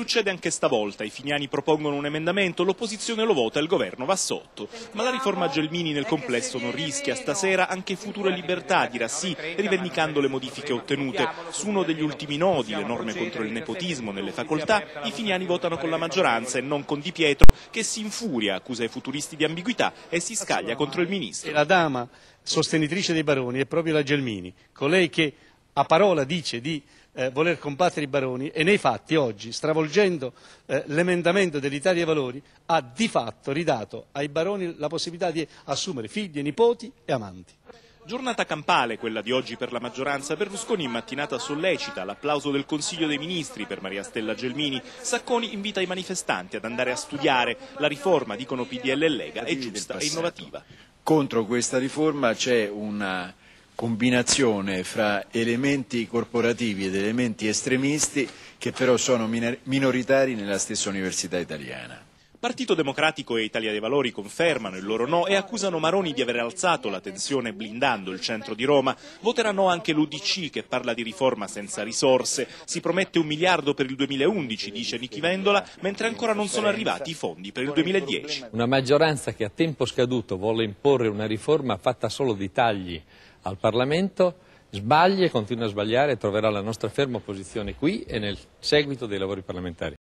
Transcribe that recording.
Succede anche stavolta, i finiani propongono un emendamento, l'opposizione lo vota e il governo va sotto. Ma la riforma Gelmini nel complesso non rischia, stasera anche Future Libertà dirà sì, rivendicando le modifiche ottenute. Su uno degli ultimi nodi, le norme contro il nepotismo nelle facoltà, i finiani votano con la maggioranza e non con Di Pietro, che si infuria, accusa i futuristi di ambiguità e si scaglia contro il ministro. E la dama sostenitrice dei baroni è proprio la Gelmini, colei che a parola dice di voler combattere i baroni e nei fatti oggi, stravolgendo eh, l'emendamento dell'Italia dei Valori, ha di fatto ridato ai baroni la possibilità di assumere figli, nipoti e amanti. Giornata campale quella di oggi per la maggioranza. Berlusconi in mattinata sollecita l'applauso del Consiglio dei Ministri per Maria Stella Gelmini. Sacconi invita i manifestanti ad andare a studiare. La riforma, dicono PDL e Lega, è giusta e innovativa. Contro questa riforma c'è una combinazione fra elementi corporativi ed elementi estremisti che però sono minoritari nella stessa università italiana. Partito Democratico e Italia dei Valori confermano il loro no e accusano Maroni di aver alzato la tensione blindando il centro di Roma. Voterà no anche l'Udc che parla di riforma senza risorse. Si promette un miliardo per il 2011, dice Nichi Vendola, mentre ancora non sono arrivati i fondi per il 2010. Una maggioranza che a tempo scaduto vuole imporre una riforma fatta solo di tagli al Parlamento sbaglia e continua a sbagliare e troverà la nostra ferma posizione qui e nel seguito dei lavori parlamentari.